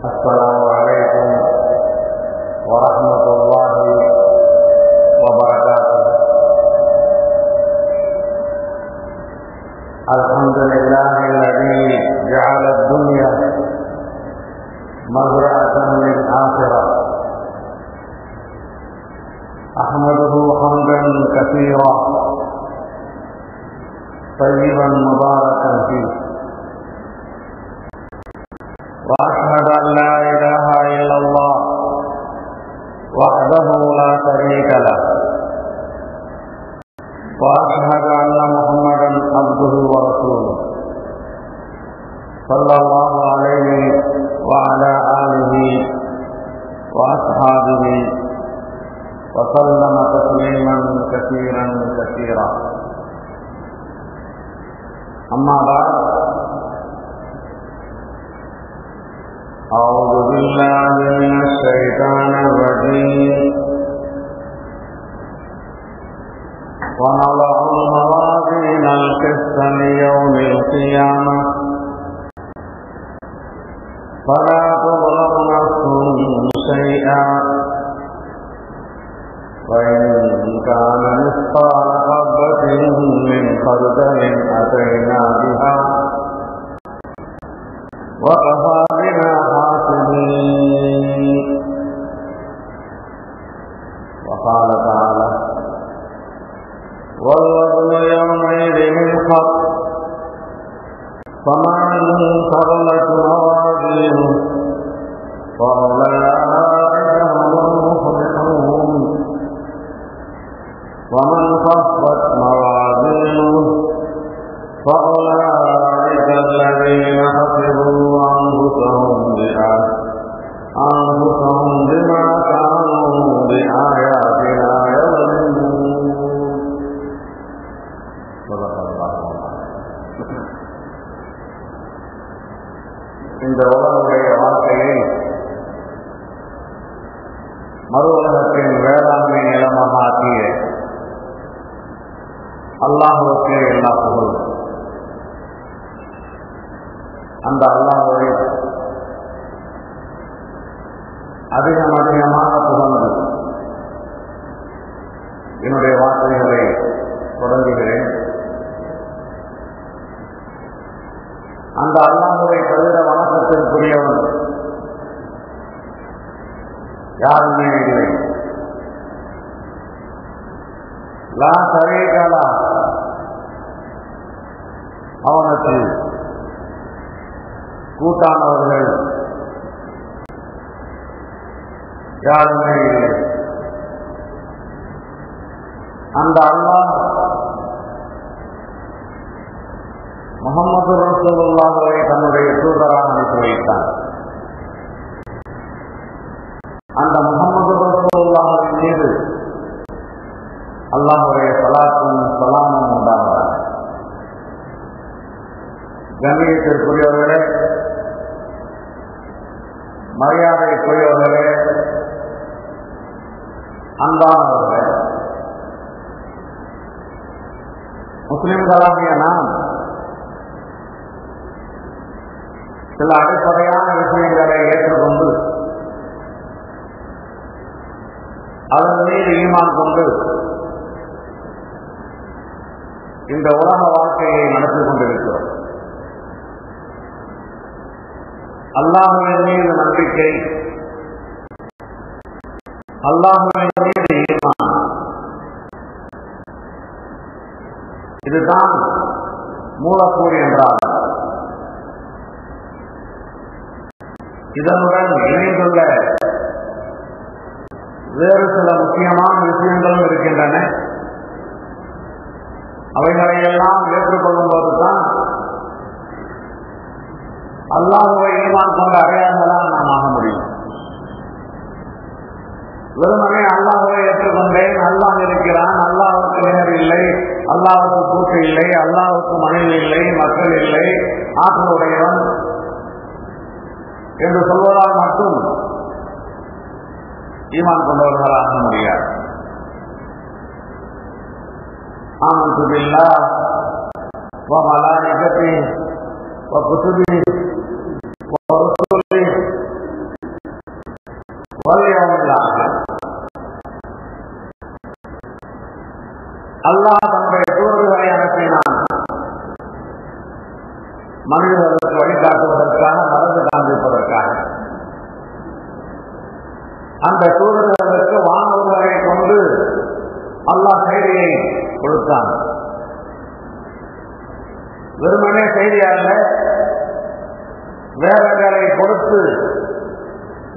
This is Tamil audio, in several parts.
السلام عليكم ورحمة الله وبركاته. الحمد لله الذي جعل الدنيا مزرعة للآخرة أحمده حمدا كثيرا طيبا مباركا فيه. 对呀。இந்த உலகுடைய வாழ்க்கையை மறு உலகத்தின் வேளாண்மை நிலமாக ஆக்கிய அல்லாஹுக்கு எல்லா புகழும். அந்த அல்லாஹுவை அதிகம் அதிகமாக புகழ்ந்து என்னுடைய வார்த்தைகளை தொடங்குகிறேன். அந்த அல்லாமுறை தவிர வணக்கத்திற்குரியவன். யாருமே இல்லை. லா சரீகலா அவனுக்கு கூட்டானவர்கள். யாருமே இல்லை. அந்த அல்லாஹ் முகமது ரசூலுல்லாஹை தன்னுடைய தூதராக அனுப்பி வைத்தார். அந்த முகமது ரசூலுல்லாஹின் மீது அல்லாஹுடைய சலாத்தும் சலாமும் உண்டாகிறார் கண்ணியத்திற்குரியவர்களே மரியாதைக்குரியவர்களே அன்பானவர்களே முஸ்லிம்களாகிய நாம் சில அடிப்படையான விஷயங்களை ஏற்றுக்கொண்டு அதன் மீது ஈமான் கொண்டு இந்த உலக வாழ்க்கையை நடத்தி கொண்டிருக்கிறோம். அல்லாஹுவின் மீது நம்பிக்கை அல்லாஹுவின் மீது ஈமான். இதுதான் மூலக்கூறு என்றால் இதனுடன் இணைந்துள்ள வேறு சில முக்கியமான விஷயங்களும் இருக்கின்றன. அவைகளையெல்லாம் ஏற்றுக்கொள்ளும் போதுதான் அல்லாஹுவை ஈமான் கொண்ட அடையாளங்களால் நாம் ஆக முடியும். வெறுமனே அல்லாஹுவை ஏற்றுக்கொண்டேன் அல்லாஹ் இருக்கிறான் அல்லாஹுக்கு நேர் இல்லை அல்லாஹுக்கு கூட்டு இல்லை அல்லாஹுக்கு மனைவி இல்லை மக்கள் இல்லை ஆற்றலுடையவன் என்று சொல்வதால் மட்டும் ஈமான் கொண்டவர்களாக முடியாது آمنت بالله وملائكته وكتبه ورسله வல்லியவங்களாக அல்லாஹ் தன்னுடைய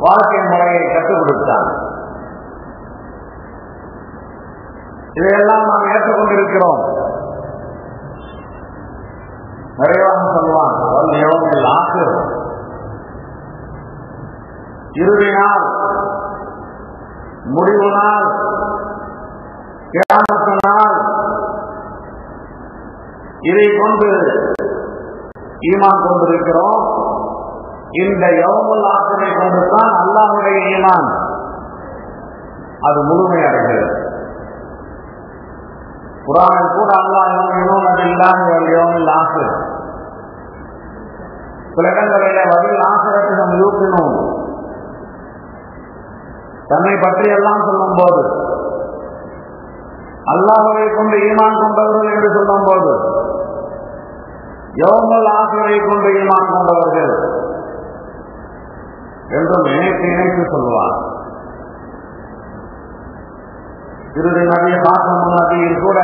வாழ்க்கை முறையை கற்றுக் கொடுத்தான் இதையெல்லாம் நாம் ஏற்றுக்கொண்டிருக்கிறோம். நிறைவாக சொல்லுவான் அவள் எவ்வளவு ஆக்கு இறுதி நாள் முடிவு நாள். இதை கொண்டு ஈமான் கொண்டிருக்கிறோம். இந்த யவமுல் ஆசிரை கொண்டுதான் அல்லாஹுடைய ஈமான். அது முழுமையடைகிறது. குரானில் கூட அல்லாஹ் யோமினோன் அது யோமில் ஆசு சில இடங்களில் ஆசிரத்தை நம்ம யூக்கினோம் தன்னை பற்றி எல்லாம் சொல்லும் போது அல்லாஹரை கொண்டு ஈமான் கொண்டவர்கள் என்று சொல்லும் போது யோகங்கள் ஆசிரியை கொண்டு ஈமான் கொண்டவர்கள் என்றும் இணைத்து இணைத்து சொல்வார் இறுதி நபி பாசம் நபியில் கூட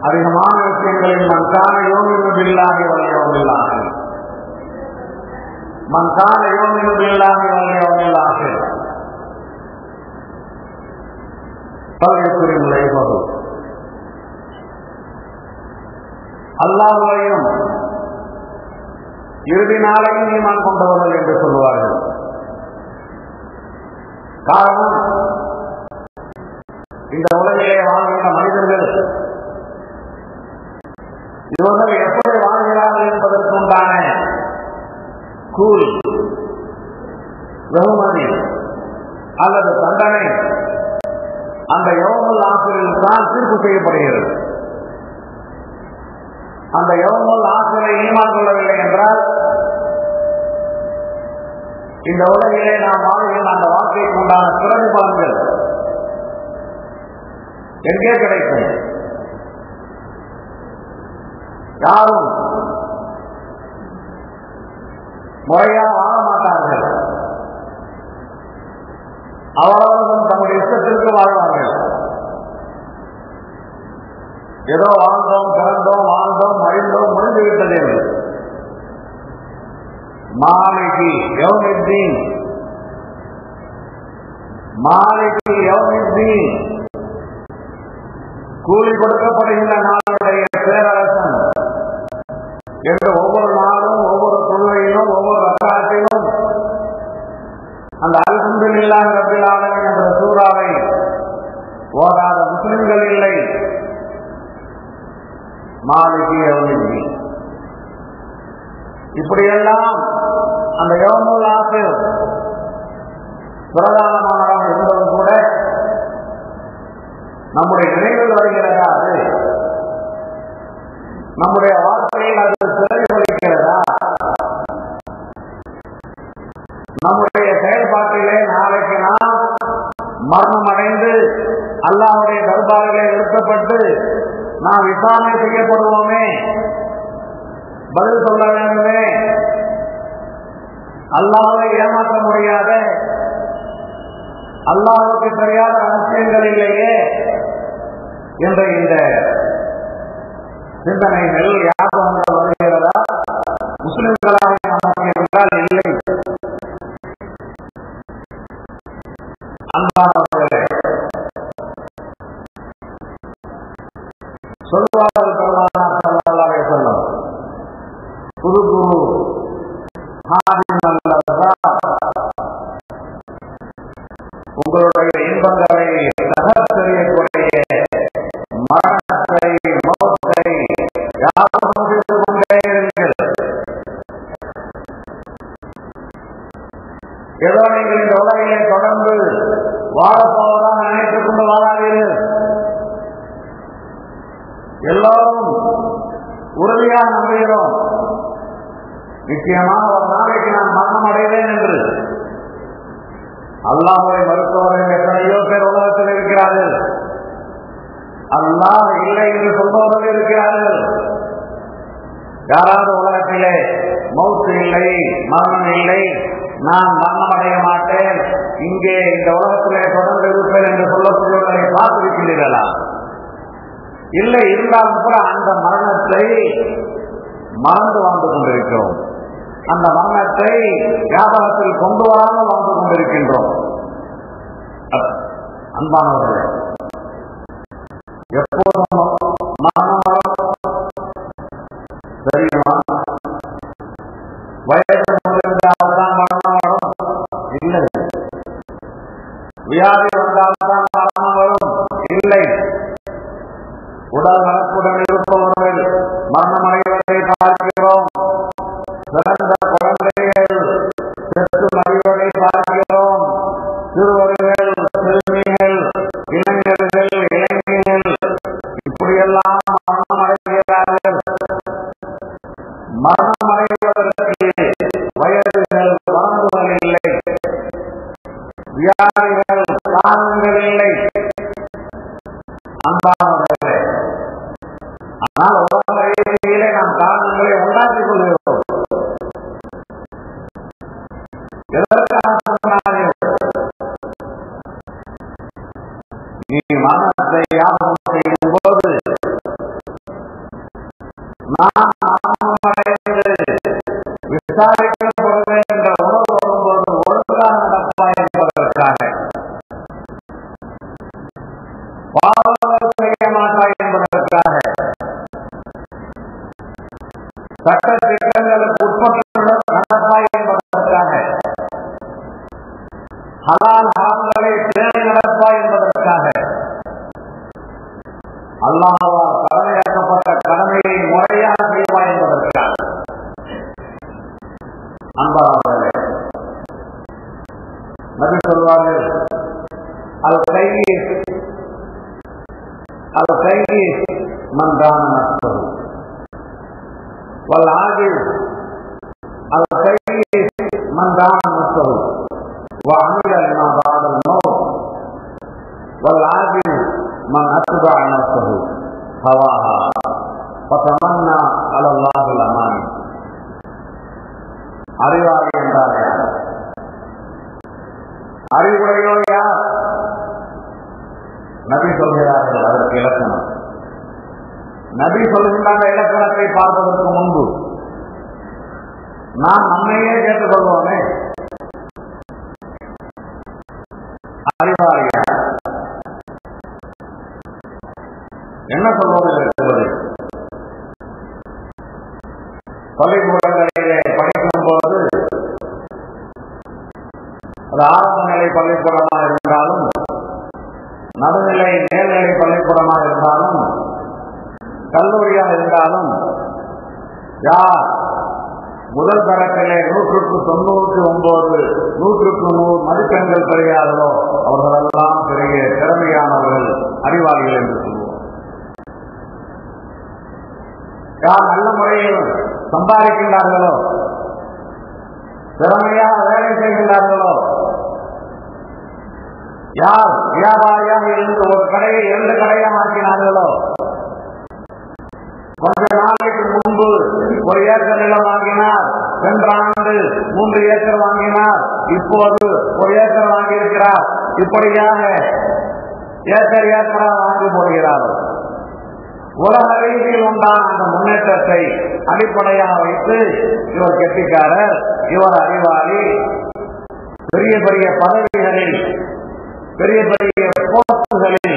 அதிகமான விஷயங்களில் மன்கான யோமில்லாகி வல்யோமில்லாக மன்கான யோமில்லாகி இல்லாமல் பல்வேறு நிலைப்பது அல்லாஹையும் இறுதி நாளையும் ஈமான் கொண்டவர்கள் என்று சொல்லுவார்கள். காரணம் இந்த உலகிலே வாழ்கின்ற மனிதர்கள் இவர்கள் எப்படி வாழ்கிறார்கள் என்பதற்கு உண்டான கூலி வெகுமதி அல்லது தண்டனை அந்த யோகல் ஆசிரியர் தான் தீர்ப்பு செய்யப்படுகிறது. அந்த யோகல் ஆசிரியரை ஈமான் கொள்ளவில்லை என்றால் இந்த உலகிலே நாம் வாழ்கிற அந்த வாழ்க்கைக்கு உண்டான பிறகு பலன்கள் எங்கே கிடைக்கும்? யாரும் முறையாக வாழ மாட்டார்கள். அவரவர்கள் தம்முடைய இஷ்டத்திற்கு வாழ்வார்கள். ஏதோ வாழ்ந்தோம் பிறந்தோம் வாழ்ந்தோம் மழிந்தோம் முடிந்து விட்டது என்று. మాలికి యౌమిద్దీన్. మాలికి యౌమిద్దీన్. కూలి కొడుకపడిన నాలుగు நிறுத்தப்பட்டு நாம் விசாரணை செய்யப்படுவோமே. பதில் சொல்ல வேண்டுமே. அல்லாவை ஏமாற்ற முடியாத. அல்லாவுக்கு தெரியாத ரகசியங்கள் இல்லையே என்ற இந்த சிந்தனைகள் யாபகங்கள் வருகிறதா? முஸ்லிம்களாக குரு குரு உங்களுடைய இன்பங்களை தகர்த்தெறியக்கூடிய மரணத்தை மௌத்தை யாரும் கொண்டே இருங்கள் ஏதோ நீங்கள் இந்த உலகிலே தொடர்ந்து வாழப்போவதாக நினைத்துக் கொண்டு வாழாதீர்கள் எல்லோரும் உறுதியாக நம்புகிறோம். நிச்சயமாக ஒரு நாளைக்கு நான் மரணம் அடைவேன் என்று. அல்லாஹை மறுப்பவர்கள் எத்தனையோ பேர் உலகத்தில் இருக்கிறார்கள். அல்லாஹ் இல்லை என்று சொல்பவர்கள் இருக்கிறார்கள். யாராவது உலகத்திலே மௌத்து இல்லை மரணம் இல்லை நான் மரணம் அடைய மாட்டேன் இங்கே இந்த உலகத்திலே தொடர்ந்து இருப்பேன் என்று சொல்லக்கூடியவர்களை பார்த்திருக்கிறீர்களா? இல்லை இருந்தாலும் கூட அந்த மரணத்தை மறந்து வாழ்ந்து கொண்டிருக்கிறோம். அந்த வண்ணத்தை வியாபாரத்தில் கொண்டு வராமல் வாழ்ந்து கொண்டிருக்கின்றோம். அன்பானவர்களே எப்போதும் வியாதிகள் காரணங்களில்லை அன்பானவர்களே ஆனால் உலக ரீதியிலே நாம் காரணங்களை உண்டாக்கிக் கொள்கிறோம் எதற்காக நீ மரணத்தை ஞாபகம் செய்யும் போது நான் சட்ட Olá, பள்ளிக்கூடமாக இருந்தாலும் கல்லூரியாக இருந்தாலும் யார்? முதல் தரத்திலே நூற்றுக்கு தொண்ணூற்றி ஒன்பது நூற்றுக்கு நூறு மதிப்பெண்கள் பெறுகிறார்களோ அவர்களெல்லாம் பெரிய திறமையானவர்கள் அறிவாளிகள் என்று சொல்வோம். யார் நல்ல முறையில் சம்பாதிக்கின்றார்களோ திறமையாக வேலை செய்கின்றார்களோ யார்? வியாபாரியாக இருந்து ஒரு கடையை இரண்டு கடையாக மாற்றினார்களோ? கொஞ்ச நாளைக்கு முன்பு ஒரு ஏக்கர் நிலம் வாங்கினார். சென்ற ஆண்டு மூன்று ஏக்கர் வாங்கினார். இப்போது ஒரு ஏக்கர் வாங்கியிருக்கிறார். இப்படியாக ஏக்கர் ஏக்கராக வாங்கி போடுகிறார்கள் உலக ரீதியில் உண்டான அந்த முன்னேற்றத்தை அடிப்படையாக வைத்து இவர் கெட்டிக்காரர் இவர் அறிவாளி. பெரிய பெரிய பதவிகளில் பெரிய பெரிய போஸ்டுகளில்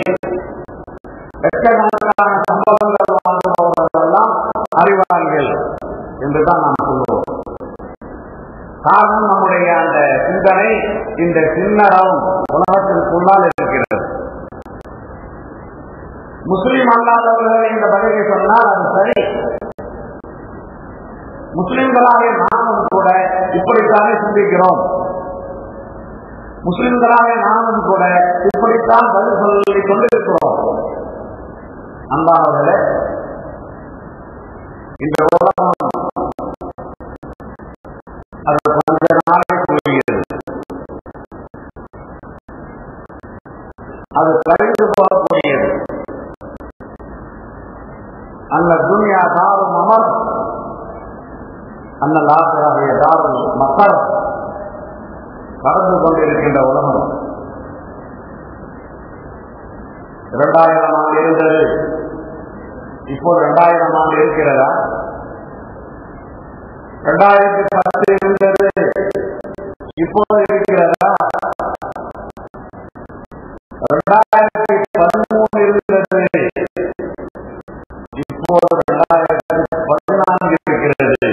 லட்சக்கணக்கான சம்பவங்கள் வாங்குபவர்கள் எல்லாம் என்றுதான் நாம் சொல்லுவோம். காரணம் நம்முடைய அந்த சிந்தனை இந்த சின்னரம் உலகத்திற்குள்ளால் இருக்கிறது. முஸ்லீம் அல்லாதவர்கள் இந்த பதிலை சொன்னால் அது சரி. முஸ்லிம்களாக நாமும் கூட இப்படித்தானே சிந்திக்கிறோம். முஸ்லிம்களாக நானும் கூட இப்படித்தான் பதில் சொல்லி கொண்டிருக்கிறோம். அன்பானவர்களே இந்த உலகம் அது கொஞ்ச நாளைக்கு போகிறது. அது கழிந்து போகக்கூடியது அந்த துணியா தாரும் அமர் அந்த லாசராகிய தாரும் மக்கள். கடந்து கொண்டிருக்கின்ற உலகம். இரண்டாயிரம் ஆண்டு இருந்தது. இப்போ இரண்டாயிரம் ஆண்டு இருக்கிறதா? இரண்டாயிரத்தி பத்து இருந்தது. இப்போது இருக்கிறதா? இரண்டாயிரத்தி பதிமூணு இருந்தது. இப்போது இரண்டாயிரத்தி பதினான்கு இருக்கிறது.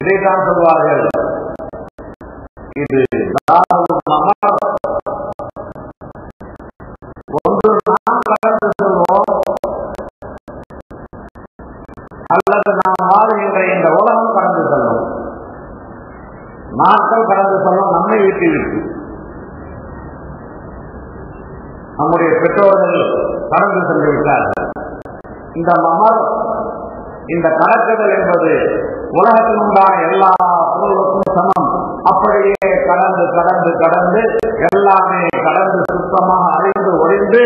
இதைத்தான் சொல்வார்கள். இது ஒன்று நாம் கடந்து செல்வோம் அல்லது நாம் வாழ்கின்ற இந்த உலகம் கடந்து செல்லும் நாட்கள் கடந்து செல்லும் நம்மை விட்டு நம்முடைய பெற்றோர்கள் கடந்து சென்று விட்டார்கள். இந்த மமர் இந்த கணக்குகள் என்பது உலகத்தினுண்டான எல்லா பொருளுக்கும் சமம். அப்படியே கடந்து கடந்து எல்லாமே கடந்து சுத்தமாக அழிந்து ஒழிந்து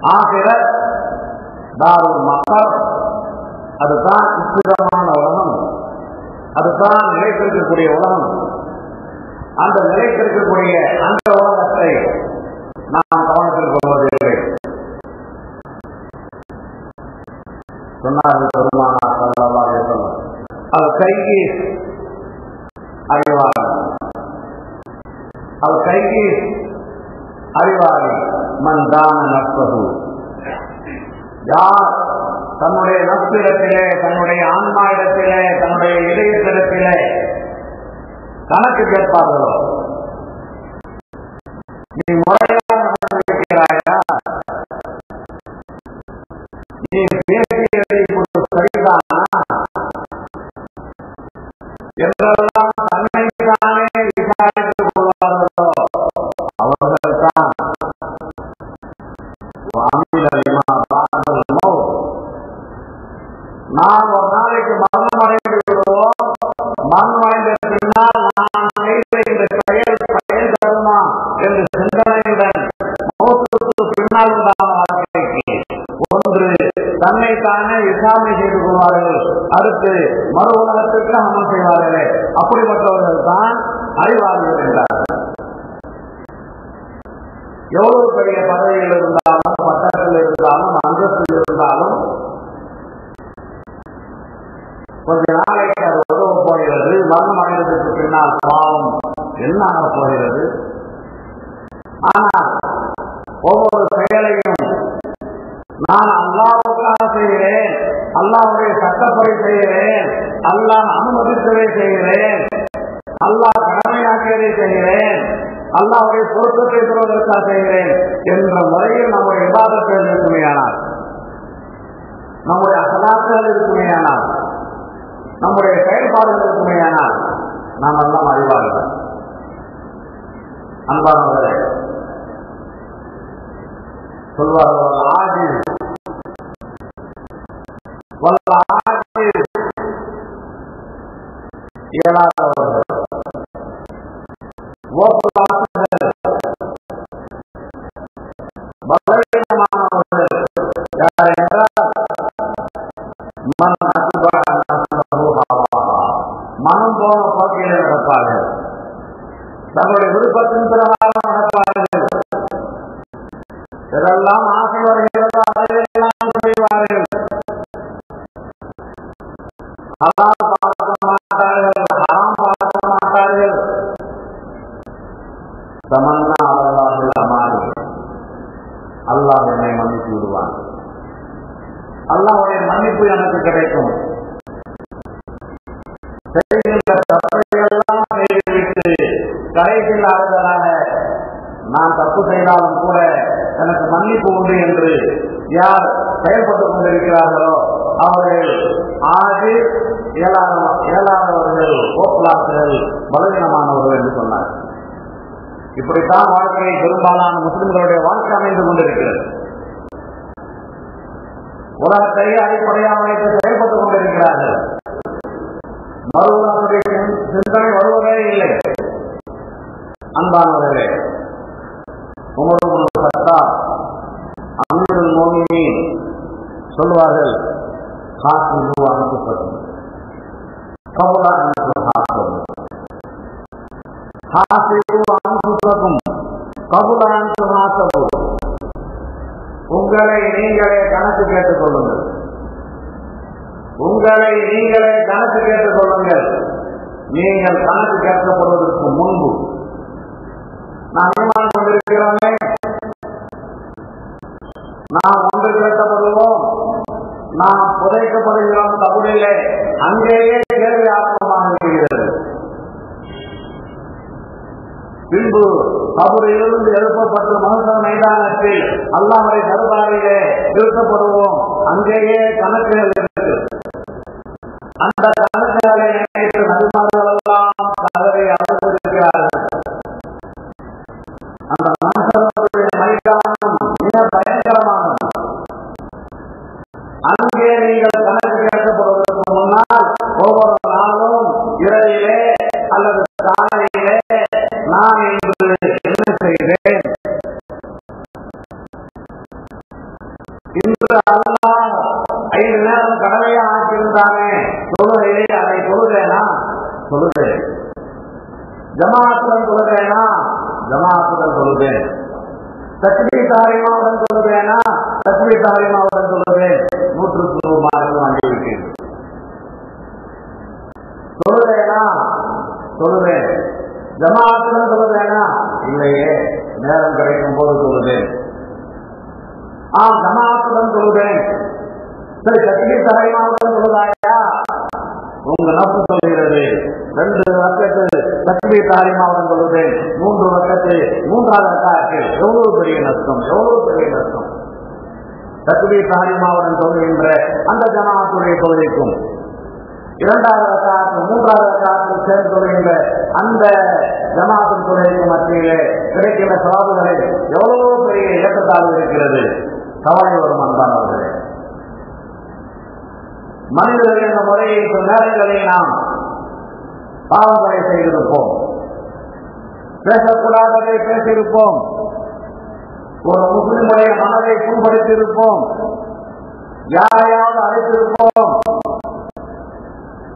ஆகிற தாருல் மக்கள். அதுதான் உச்சிதமான உலகம். அதுதான் நிலைத்திருக்கக்கூடிய உலகம். அந்த நிலைத்திருக்கக்கூடிய அந்த உலகத்தை நாம் கவனத்தில் கொள்வதில்லை. சொன்னார்கள் பெருமானார் அது கைகி அறிவார்கள். அவர் கைக்கு அறிவாளி. மந்தான நற்பது யார் தன்னுடைய நட்பிடத்திலே தன்னுடைய ஆன்மா இடத்திலே தன்னுடைய இதயத்திடத்திலே தனக்கு கேட்பார்களோ? நீ முறையாக நடந்திருக்கிறாயா? நீ பேசியதை இப்பொழுது சரிதானா? என்றெல்லாம் தன்னைத்தானே இஸ்லாமை செய்து கொள்வார்கள் அடுத்து மறு உலகத்திற்கு அமல் செய்வார்களே. அப்படிப்பட்டவர்கள் தான் அறிவார்கள் என்றார்கள். எவ்வளவு பெரிய பதவியில் இருந்தாலும் பட்டத்தில் இருந்தாலும் அந்தஸ்தில் இருந்தாலும் கொஞ்ச நாளைக்கு அது உதவ போகிறது. மரணம் அடைந்ததற்கு பின்னால் பாவம் என்ன ஆக போகிறது? ஆனால் ஒவ்வொரு சட்டப்படி செய்கிறேன். அல்லாஹ் அனுமதித்ததை செய்கிறேன். அல்லாஹ் கடமையாக்கியதை செய்கிறேன். அல்லாஹுடைய பொருத்தத்தை பெறுவதற்காக செய்கிறேன் என்ற முறையில் நம்முடைய விவாதத்தில் இருக்குமையானால் நம்முடைய அகலாக்கள் இருக்குமையானால் நம்முடைய செயல்பாடுகள் இருக்குமையானால் நாம் எல்லாம் அறிவார்கள். அன்பானவர்களே சொல்வார்கள் ஆஜி இயலாதவர்கள் ஓப்பலாசர்கள் பலவீனமானவர்கள் யார் என்றால் மனம் போன போக்கிலே நடப்பார்கள் தங்களுடைய விருப்பத்தின் பிரகாரம் நடப்பார்கள் இதெல்லாம் ஆசை வருகிறதோ ஹலால் பார்க்க மாட்டார்கள் ஹராம் பார்க்க மாட்டார்கள் தமன்னா அல்லாஹுல் அமானி அல்லாஹ் என்னை மன்னித்து விடுவான் அல்லாஹ்வுடைய மன்னிப்பு எனக்கு கிடைக்கும் செய்கின்ற தப்பையெல்லாம் செய்துவிட்டு கடைசியில் ஆறுதலாக நான் தப்பு செய்தாலும் கூட எனக்கு மன்னிப்பு உண்டு என்று யார் செயல்பட்டுக் கொண்டிருக்கிறார்களோ அவர்கள் ஆறு ஏழாதவர்கள் கோப்பலாசர்கள் பலவீனமானவர்கள் என்று சொன்னார். இப்படித்தான் வாழ்க்கையை பெரும்பாலான முஸ்லிம்களுடைய வாழ்க்கை அமைந்து கொண்டிருக்கிறது. உலகத்தையே அடிப்படையாக வைத்து செயல்பட்டுக் கொண்டிருக்கிறார்கள். மறுவனுடைய சிந்தனை வருவதே இல்லை. அன்பானவர்களே உமர் சட்டா அமீர் மோமினி சொல்வார்கள் காசு அனுப்பப்படும் கபலா அனுப்பப்படும் ஹாசிபு அனுபவக்கும் கபுலான் மாசபு உங்களை நீங்களே கணக்கு கேட்டுக் கொள்ளுங்கள் உங்களை நீங்களே கணக்கு கேட்டுக் கொள்ளுங்கள் நீங்கள் கணக்கு கேட்கப்படுவதற்கு முன்பு அங்கேயே கேள்வி ஆத்மமாக இருக்கிறது. பின்பு கபரிலிருந்து எழுப்பப்பட்ட மனுஷன் மைதானத்தில் அல்லாமலை தருவாரிலே நிறுத்தப்படுவோம். அங்கேயே கணக்குகள் அந்த ஒவ்வொரு நாளும் இரவிலே அல்லது காலையிலே நான் இன்று என்ன செய்தேன் இன்று அல்லா ஐந்து நேரம் கடமையா ஆக்கியிருந்தானே தொழுகையை அதை தொழுதேனா? தொழுதேன். ஜமாத்துடன் தொழுதேனா? ஜமாத்துடன் தொழுதேன். தக்மீ தாரிமாவுடன் சொல்லுவேனா தக்மீ தாரிமாவுடன் சொல்லுவேன் நூற்றுக்கு நூறு மார்க்கு வாங்கிவிட்டேன் சொல்லுவேனா சொல்லுவேன். ஜமாத்துடன் சொல்லுவேனா? இல்லையே. நேரம் கிடைக்கும் போது சொல்லுவேன். ஆ ஜமாத்துடன் சொல்லுவேன். சரி தக்மீ தலைமாவுடன் சொல்லுதாயா? உங்க நப்பு சொல்கிறது. ரெண்டு வக்கத்து தக்மீ தாரிமாவுடன் சொல்லுவேன். மூன்று வக்கத்து மூன்றாவது ரக்காத்தில். எவ்வளவு பெரிய நஷ்டம்? எவ்வளவு பெரிய நஷ்டம்? தக்மீ தாரிமாவுடன் சொல்லுகின்ற அந்த ஜனாத்துடைய தொழிலுக்கும் இரண்டாவது ரக்காத்து மூன்றாவது ரக்காத்தில் சேர்ந்து சொல்கின்ற அந்த ஜமாத்தின் தொழிலுக்கு மத்தியிலே கிடைக்கின்ற சவால்களை எவ்வளவு பெரிய ஏற்றத்தாழ்வு இருக்கிறது. கவலை வரும் அன்பானவர்களே. மனிதர்கள் என்ற முறையை சில நேரங்களில் நாம் பாவங்களை செய்திருப்போம். பேசக்கூடாததை பேசியிருப்போம். ஒரு முஸ்லிமுடைய மனதை புண்படுத்தியிருப்போம். யாரையாவது அழைத்திருப்போம்.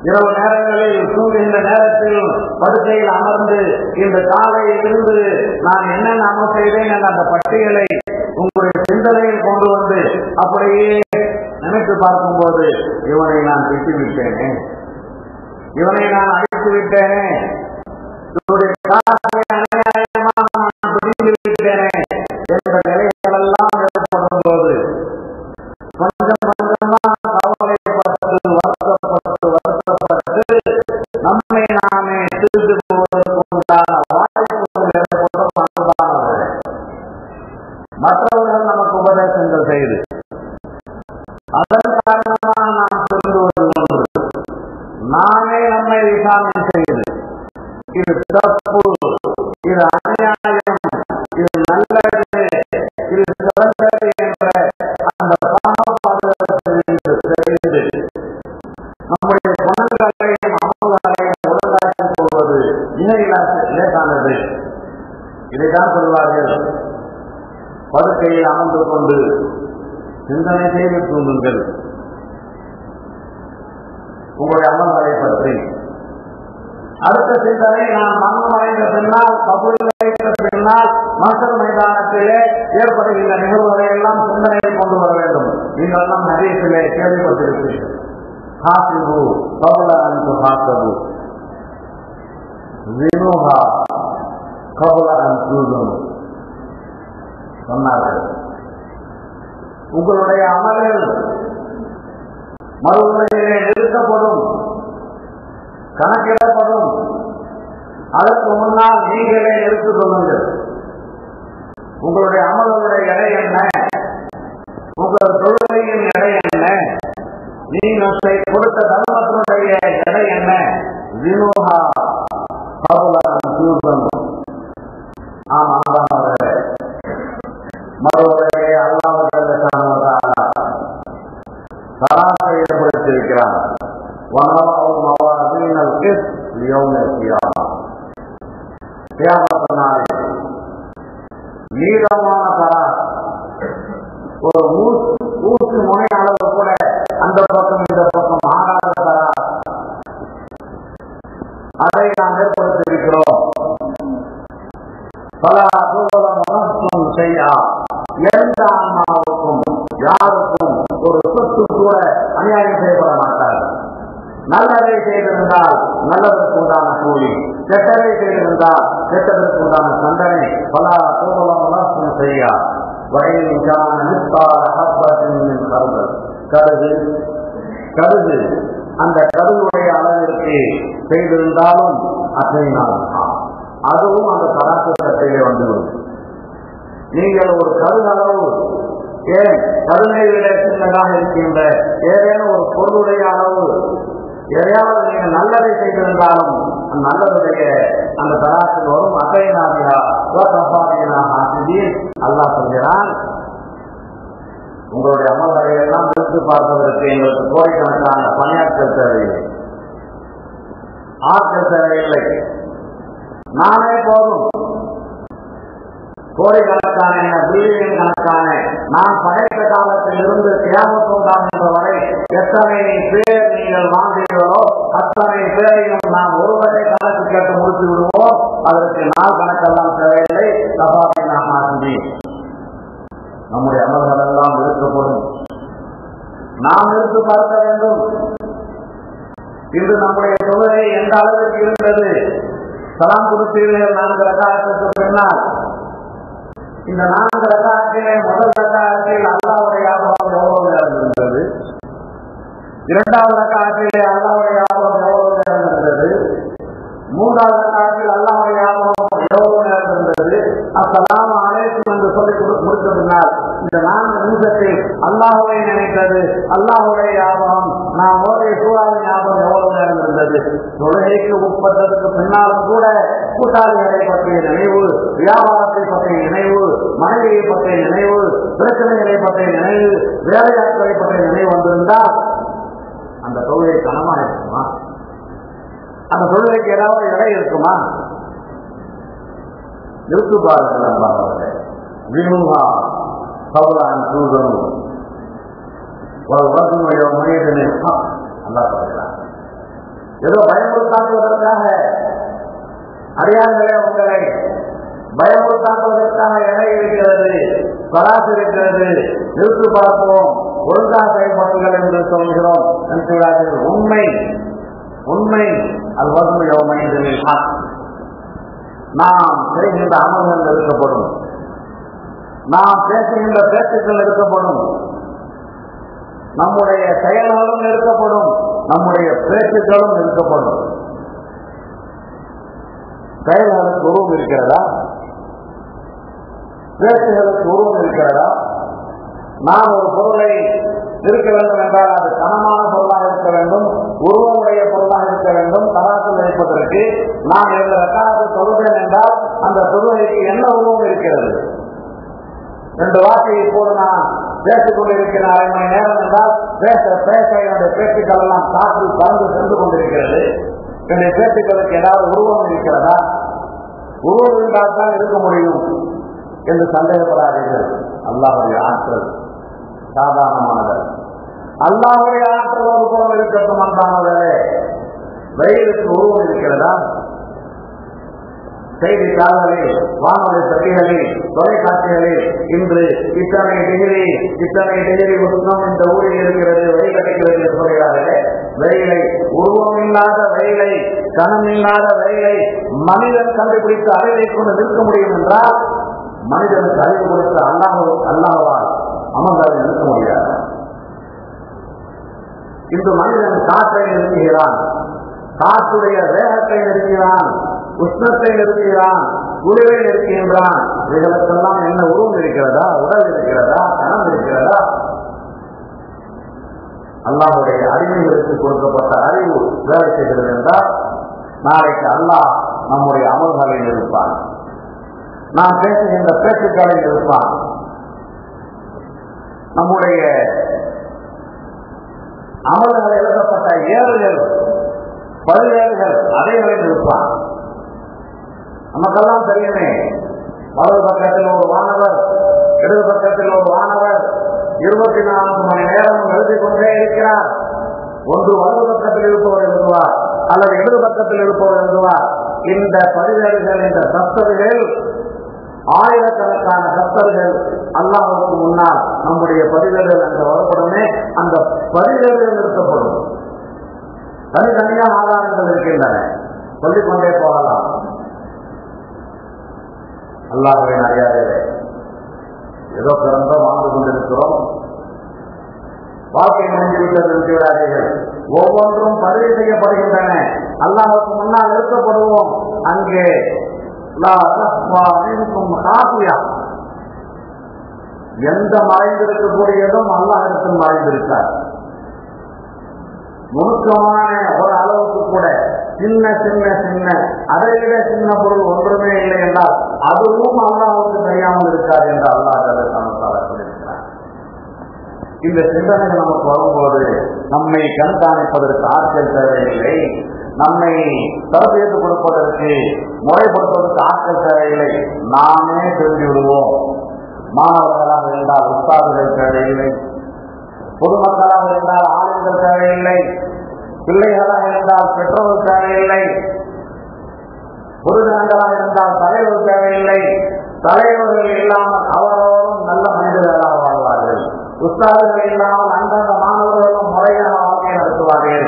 இரவு நேரங்களில் தூங்குகின்ற நேரத்தில் படுக்கையில் அமர்ந்து இந்த காலையில் இருந்து நான் என்னென்ன அமல் செய்தேன் என்ற அந்த பட்டியலை உங்களுடைய சிந்தனையில் கொண்டு வந்து அப்படியே நினைத்து பார்க்கும்போது இவனை நான் திட்டிவிட்டேனே. இவனை நான் அழைத்து விட்டேனே. இவருடைய காசை அநியாயமாக நான் பிடித்து விட்டேனே என்ற நிலை மற்றவர்கள் நமக்கு உபதேசங்கள் செய்து. அதன் காரணமாக நாம் சொல்லுவது ஒன்று நாமே நம்மை விசாரணை செய்து இது தப்பு இது அநியாயம் இது நல்லது இது சிறந்தது என்ற அந்த பாடப்பாடுகளை நம்முடைய குணங்களையும் அமல்களையும் ஒழுங்காக்கி போவது இணையிலாச லேசானது இதைத்தான் சொல்வார்கள். படுக்கையில் அமர்ந்து கொண்டு சிந்தனை செய்து தூங்குங்கள். உங்களுடைய அமல்களை பற்றி அடுத்த சிந்தனை நான் மரணம் அடைந்த பின்னால் கபூல் அடைந்த பின்னால் மசல் மைதானத்திலே ஏற்படுகின்ற நிகழ்வுகளை எல்லாம் சிந்தனையில் கொண்டு வர வேண்டும். நீங்கள் எல்லாம் ஹதீஸிலே கேள்விப்பட்டிருப்பீர்கள். ஹாசிபு கபுல அன்பு வினோகா கபுல அன்பு சொன்னார்கள். உங்களுடைய அமல்கள் மறுமுறையிலே நிறுத்தப்படும் கணக்கிடப்படும். அதற்கு முன்னால் நீங்களே எடுத்து சொல்லுங்கள். உங்களுடைய அமலுடைய எடை என்ன? உங்கள் தொழிலையின் எடை என்ன? நீங்கள் கொடுத்த கெட்டதற்கு உண்டான தண்டனை பல கோபலம் செய்யா வயலின் கருது கருது கருது அந்த கருதுடைய அளவிற்கு செய்திருந்தாலும் அசைனால் அதுவும் அந்த கலாச்சாரத்திலே வந்துவிடும். நீங்கள் ஒரு கருதளவு ஏன் கருணை விட சின்னதாக இருக்கின்ற ஏதேனும் ஒரு பொருளுடைய அளவு எதையாவது நீங்கள் நல்லதை செய்திருந்தாலும் நல்லதுடைய அந்த தராசில் வரும் அசைனாதியா அல்லா சொல்கிறான் உங்களுடைய அமல்களை எல்லாம் பிரித்து பார்ப்பதற்கு எங்களுக்கு கோரிக்கணக்கான பணியாற்றல் தேவையில்லை. ஆற்றல் தேவையில்லை. நானே போதும். கோடிக்கணக்கான பில்லியன் கணக்கான நான் படைத்த காலத்தில் இருந்து தியாகத்துண்டாகின்ற வரை எத்தனை பேர் நீங்கள் வாழ்ந்தீர்களோ அத்தனை பேரையும் நாம் ஒருவரை கணக்கு கேட்டு முடித்து விடுவோம். அதற்கு நாள் கணக்கெல்லாம் தேவையில்லை. சபாவை நாம் ஆகி நம்முடைய அமல்கள் எல்லாம் இருக்கப்படும் நாம் இருந்து பார்க்க வேண்டும். இன்று நம்முடைய தொழுகை எந்த அளவிற்கு இருந்தது? சலாம் கொடுத்தீர்கள் நான்கு ரகாயத்திற்கு பின்னால். இந்த நான்கு ரகாயத்திலே முதல் ரகாயத்தில் அல்லாவுடைய ஞாபகம் எவ்வளவு நேரம் இருந்தது. இரண்டாவது ரகாயத்திலே அல்லாவுடைய ஞாபகம் எவ்வளவு நேரம் இருந்தது. மூன்றாவது ரகாயத்தில் அல்லாவுடைய ஞாபகம் எவ்வளவு நேரம் இருந்தது. அசலாம் அனைத்தும் என்று சொல்லி முடித்த இந்த நான்கு நிமிஷத்தில் அல்லாஹுவை நினைத்தது அல்லாஹுடைய ஞாபகம் நான் ஓடைய சூழாவின் ஞாபகம் எவ்வளவு நேரம் இருந்தது. தொழுகைக்கு உட்பட்டதுக்கு பின்னாலும் கூட கூட்டாளிகளை பற்றிய நினைவு வியாபாரத்தை பற்றிய நினைவு மனைவியை பற்றிய நினைவு பிரச்சனைகளை பற்றிய நினைவு வேலையாட்களை பற்றிய நினைவு வந்திருந்தால் அந்த தொழுகை கனமா இருக்குமா? அந்த தொழுகைக்கு ஏதாவது இடம் இருக்குமா? இருக்கு பாருங்கள் அன்பானவர்களே. விமுகா கவலான் சூதனும் வசனுடைய மனிதனை அல்லா சொல்கிறார் ஏதோ பயமுறுத்தாக்குவதற்காக அடையாளங்களே உங்களை பயமுறுத்தாக்குவதற்காக எண்ணெய் இருக்கிறது பராசு இருக்கிறது. நிறுத்து பார்ப்போம். ஒழுங்காக செயல்பாடுகள் என்று சொல்கிறோம். என்று உண்மை. உண்மை. அது வசனுடைய மனிதனில் நாம் செய்கின்ற அமல்கள் இருக்கப்படும் நாம் பேசுகின்ற பேச்சுக்கள் இருக்கப்படும் நம்முடைய செயல்களும் இருக்கப்படும் நம்முடைய பேச்சுக்களும் இருக்கப்படும் செயல்களுக்கு உருவம் இருக்கிறதா? பேச்சுகளுக்கு உருவம் இருக்கிறதா? நாம் ஒரு பொருளை இருக்க வேண்டும் என்றால் அது கனமான பொருளாக இருக்க வேண்டும் உருவமுடைய பொருளாக இருக்க வேண்டும் தராசில் வைப்பதற்கு நான் இந்த ரத்தாரத்தை சொல்கிறேன் என்றால் அந்த சொல்வதற்கு என்ன உருவம் இருக்கிறது? ரெண்டு வார்த்தை இப்போது நான் பேசிக் கொண்டிருக்கிற அரை மணி நேரம் என்றால் பேச பேச என்னுடைய பேச்சுக்கள் எல்லாம் காற்று பறந்து சென்று கொண்டிருக்கிறது. என்னை சேர்த்துக்கிறதுக்கு ஏதாவது உருவம் இருக்கிறதா? உருவம் இருந்தால் தான் இருக்க முடியும் என்று சந்தேகப்படாதீர்கள். அல்லாஹுடைய ஆற்றல் சாதாரணமானது. அல்லாஹுடைய ஆற்றல் ஒரு புறம் இருக்கட்டும் அன்றானவர்களே வெயிலுக்கு உருவம் இருக்கிறதா? செய்தித்தாள்களில் வானொலி சக்திகளில் தொலைக்காட்சிகளில் இன்று இத்தனை டிகிரி இத்தனை டிகிரி உஷ்ணம் இந்த ஊரில் இருக்கிறது வெயில் அடிக்கிறது என்று சொல்கிறார்களே வெயிலை உருவம் இல்லாத வெயிலை கனம் இல்லாத வெயிலை மனிதன் கண்டுபிடித்து அறிவை கொண்டு நிற்க முடியும் என்றால் மனிதனுக்கு அறிவு கொடுத்த அல்லாஹ் அல்லாஹால் அமர்ந்தால் நிற்க முடியாது. இன்று மனிதன் காற்றை நிறுத்துகிறான் காற்றுடைய வேகத்தை நிறுத்துகிறான் உஷ்ணத்தை நிறுத்துகிறான் குளிரை நிறுத்துகின்றான். இவர்களுக்கெல்லாம் என்ன உருவம் இருக்கிறதா? உடல் இருக்கிறதா? கணம் இருக்கிறதா? அல்லாவுடைய அறிவுகளுக்கு கொடுக்கப்பட்ட அறிவு வேலை செய்கிறது என்றால் நாளைக்கு அல்லாஹ் நம்முடைய அமல்களை நிறுப்பான். நாம் பேசுகின்ற பேச்சுக்களை நிறுப்பான். நம்முடைய அமல்கள் எழுதப்பட்ட ஏறுகள் பதிவேறுகள் அதைகளை நிறுப்பான். நமக்கெல்லாம் தெரியுமே. வலது பக்கத்தில் ஒரு வானவர் இடது பக்கத்தில் ஒரு வானவர் இருபத்தி நான்கு மணி நேரம் எழுதி கொண்டே இருக்கிறார். ஒன்று வலது பக்கத்தில் இருப்பவர் எழுதுவார் அல்லது இடது பக்கத்தில் இருப்பவர் எழுதுவார். இந்த பதிவேடுகள் இந்த சத்தர்கள் ஆயிரக்கணக்கான சத்தர்கள் அல்லாஹுக்கு முன்னால் நம்முடைய பதிவேடுகள் அங்க வரப்படுமே அந்த பதிவேடுகள் நிறுத்தப்படும். தனித்தனியாக ஆதாரங்கள் இருக்கின்றன. சொல்லிக்கொண்டே போகலாம். அல்லாஹுவின் அறியாதே ஏதோ பிறந்தோம் வாழ்ந்து கொண்டிருக்கிறோம். வாழ்க்கை முடிந்துவிட்டது விட்டுவிடாதீர்கள் ஒவ்வொன்றும் பதிவு செய்யப்படுகின்றன. அல்லாஹுக்கு முன்னால் நிறுத்தப்படுவோம். அங்கே எந்த மறைந்திருக்கக்கூடியதும் அல்லாஹிடத்தில் மறைந்திருக்கார். நுணுக்கமான ஒரு அளவுக்கு கூட சின்ன சின்ன சின்ன அதை விட சின்ன பொருள் ஒன்றுமே இல்லை என்றால் அதுவும் அல்லாவுக்கு தெரியாமல் இருக்காது என்று அல்லாஹ் சமத்தாளர் இந்த சிந்தனைகள் நமக்கு வரும்போது நம்மை கண்காணிப்பதற்கு ஆற்றல் தேவையில்லை. நம்மை தரப்பேற்றுக் கொடுப்பதற்கு முறைப்படுத்துவதற்கு ஆற்றல் தேவையில்லை. நாமே தெரிந்து விடுவோம். மாணவர்களாக இருந்தால் உஸ்தாதுகள் தேவையில்லை. பொதுமக்களாக இருந்தால் ஆளுநர் தேவையில்லை பிள்ளைகளாக இருந்தால் பெற்றோர் தேவையில்லை பொதுஜனங்களாக இருந்தால் தலைவர் தேவையில்லை தலைவர்கள் இல்லாமல் அவரவரும் நல்ல மனிதர்களாக வாழ்வார்கள். உஸ்தாதுகள் இல்லாமல் அந்தந்த மாணவர்களும் முறையான வாழ்க்கை நடத்துவார்கள்.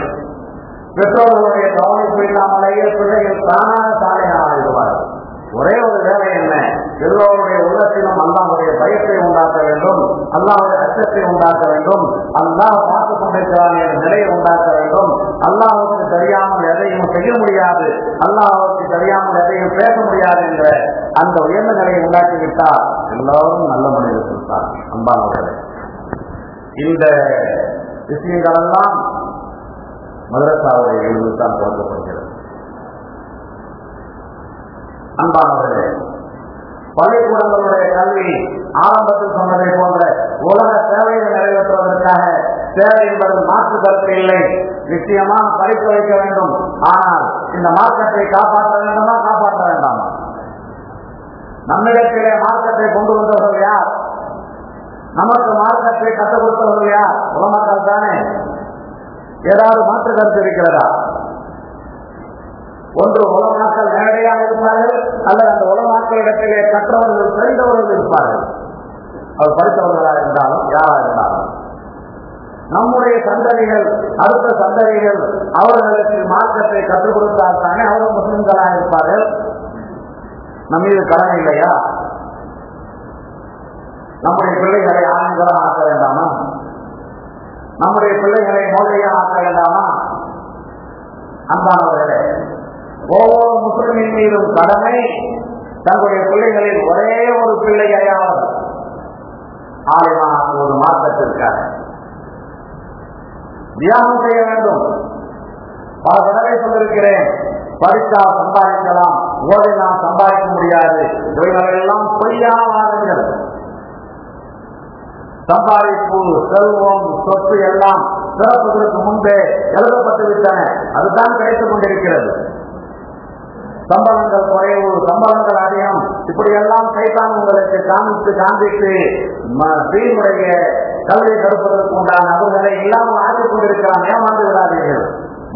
பெற்றோர்களுடைய கவனிப்பு இல்லாமலேயே பிள்ளைகள் தானாக சாலையாக ஆகிடுவார்கள் ஒரே ஒரு வேலை என்ன? எல்லோருடைய உள்ளத்திலும் அல்லாவுடைய பயத்தை உண்டாக்க வேண்டும். அல்லாவுடைய அச்சத்தை உண்டாக்க வேண்டும். அல்லாஹ் பார்த்துக் கொண்டிருக்கிறான் என்ற நிலையை உண்டாக்க வேண்டும். அல்லாஹுக்கு தெரியாமல் எதையும் செய்ய முடியாது. அல்லாஹுக்கு தெரியாமல் எதையும் பேச முடியாது என்ற அந்த உயர்ந்த நிலையை உண்டாக்கிவிட்டால் எல்லோரும் நல்ல முறையில் கொடுத்தார். அன்பானவர்களே இந்த விஷயங்கள் எல்லாம் மதரசாவுடைய தான் தொடங்கப்படுகிறது அன்பானவர்களே பள்ளிக்கூடங்களுடைய கல்வி ஆரம்பத்தில் சொன்னதை போன்ற உலக தேவையை நிறைவேற்றுவதற்காக தேவை என்பது மாற்று கருத்து இல்லை. நிச்சயமாக படிக்க வைக்க வேண்டும். ஆனால் இந்த மார்க்கத்தை காப்பாற்ற வேண்டுமா? காப்பாற்ற வேண்டாமா? நம்மிடத்திலே மார்க்கத்தை கொண்டு வந்தவர்கள் யார்? நமக்கு மார்க்கத்தை கற்றுக் கொடுத்தவர்கள் யார்? உலமக்கள் தானே. ஏதாவது மாற்று கருத்து இருக்கிறதா? ஒன்று உலமாக்கள் நேரடியாக இருப்பார்கள் அல்லது அந்த உலமாக்களிடத்திலே கற்றவர்கள் படித்தவர்கள் இருப்பார்கள். அவர் படித்தவர்களாக இருந்தாலும் யாராக இருந்தாலும். நம்முடைய சந்ததிகள் அடுத்த சந்ததிகள் அவர்களுக்கு மார்க்கத்தை கற்றுக் கொடுத்தால் தானே அவர்கள் முஸ்லிம்களாக இருப்பார்கள். நம்ம இது கடமை இல்லையா? நம்முடைய பிள்ளைகளை ஆண்களாக ஆக்க வேண்டாமா? நம்முடைய பிள்ளைகளை மோதையாக ஆக்க வேண்டாமா? அன்பானவர்களே ஒவ்வொரு முஸ்லிமின் மீதும் கடமை. தங்களுடைய பிள்ளைகளில் ஒரே ஒரு பிள்ளையாவது ஆலயமான ஒரு மாற்றத்திற்காக தியானம் செய்ய வேண்டும். பல தடவை சொல்லிருக்கிறேன் படித்தால் சம்பாதிக்கலாம் ஓடினால் சம்பாதிக்க முடியாது. இவைகளெல்லாம் பொய்யாவாதங்கள் சம்பாதிப்பு செல்வம் சொத்து எல்லாம் சிறப்புகளுக்கு முன்பே எழுதப்பட்டு விட்டன அதுதான் கிடைத்துக் கொண்டிருக்கிறது. சம்பளங்கள் குறைவு சம்பளங்கள் அதிகம். இப்படி எல்லாம் சைத்தான் உங்களுக்கு காமித்து காண்பித்து தீனுடைய கல்வியை தடுப்பதற்கு உண்டான நபர்களை இல்லாமல் ஆக்கிக் கொண்டிருக்கிறான். ஏமாந்து விடாதீர்கள்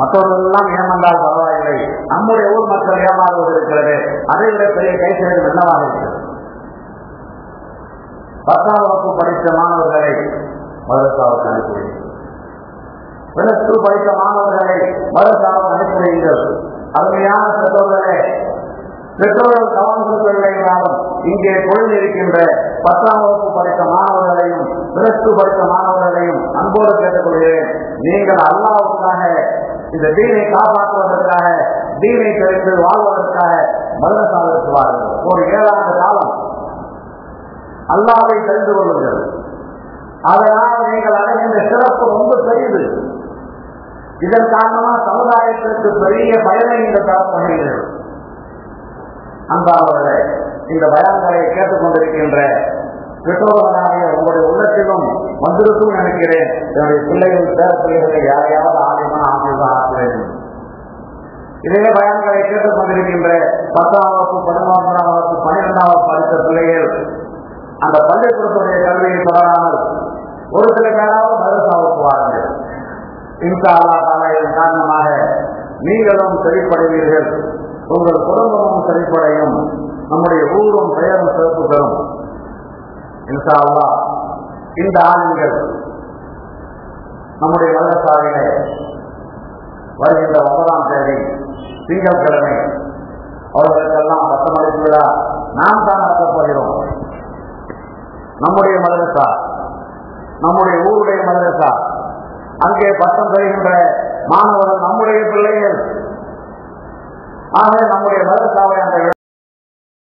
மற்றவர்கள் எல்லாம் ஏமாந்தால் பரவாயில்லை. நம்முடைய ஊர் மக்கள் ஏமாறுவது இருக்கிறது. அதை விட பெரிய கை என்னவாக இருக்கிறது? பத்தாம் வகுப்பு படித்த மாணவர்களை மதரசாவுக்கு அனுப்பி படித்த மாணவர்களை மதரசாவுக்கு அனுப்புவீர்கள் அருமையான பெற்றோர்களே பெற்றோர்கள் கவனம் இங்கே தொழில் இருக்கின்ற பத்தாம் வகுப்பு படித்த மாணவர்களையும் பிளஸ் டூ படித்த மாணவர்களையும் அன்போடு கேட்டுக்கொள்கிறேன். நீங்கள் அல்லாவுக்காக இந்த தீனை காப்பாற்றுவதற்காக தீனை தெரிந்து வாழ்வதற்காக மதரசாவிற்கு வாருங்கள் ஒரு ஏழாண்டு காலம் அல்லாவை தெரிந்து கொள்ளுங்கள். அதனால் நீங்கள் அடைகின்ற சிறப்பு ரொம்ப பெரியது. இதன் காரணமா சமுதாயத்திற்கு பெரிய பயனை இந்த தரப்படுகிறது அன்பாவர்களே இந்த பயான்களை கேட்டுக்கொண்டிருக்கின்ற பெற்றோர்களாகிய உங்களுடைய உள்ளத்திலும் வந்திருக்கும் நினைக்கிறேன். என்னுடைய பிள்ளைகள் பேர பிள்ளைகளை யாரையாவது ஆலயமா ஆசிரியர் ஆக்க வேண்டும் இதே பயான்களை கேட்டுக்கொண்டிருக்கின்ற பத்தாம் வகுப்பு பதினொன்றாம் வகுப்பு பன்னிரெண்டாம் வகுப்பு அளித்த பிள்ளைகள் அந்த பள்ளிக்கூடத்துடைய கல்வியை தொடராமல் ஒரு சில பேராவது மதரசாவுக்கு வாருங்கள். இன்சா அல்லா இதன் காரணமாக நீங்களும் சரிப்படுவீர்கள். உங்கள் குடும்பமும் சரிப்படையும். நம்முடைய ஊரும் பெயரும் சிறப்பு பெறும். இன்சா அல்லா இந்த ஆண்கள் நம்முடைய மதரசாவிலே வருகின்ற ஒன்பதாம் தேதி திங்கட்கிழமை. அவர்களுக்கெல்லாம் பத்தமளிப்பு விழா. நாம் தான் நடத்தப் போகிறோம். நம்முடைய மதரசா நம்முடைய ஊருடைய மதரசா அங்கே பட்டம் பெறுகின்ற மாணவர்கள் நம்முடைய பிள்ளைகள். ஆக நம்முடைய மதரசாவை அந்த